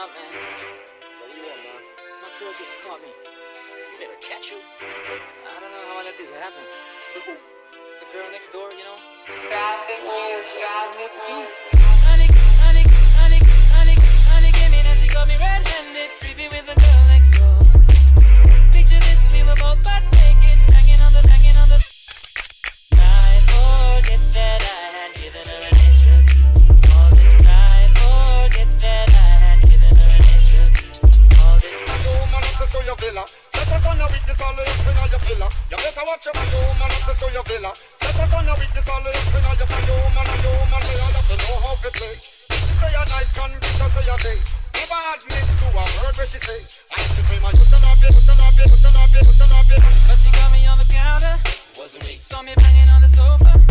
up, man? What you want, man? My girl just caught me. You made her catch you? I don't know how I let this happen. Who? The girl next door, you know? Traffic news, I don't know what to do. traffic Honey, thing on your pillar. You better watch your. Your woman access to your villa. Let us on a witness all the thing on your. Your woman and woman, they all have to know how to play. She say a night, can bitch, I say a day. Never admit to a word where she say. I she claim I used to not be, used to not be, used to not be, used to not be. But she got me on the counter. Wasn't me. Saw me banging on the sofa.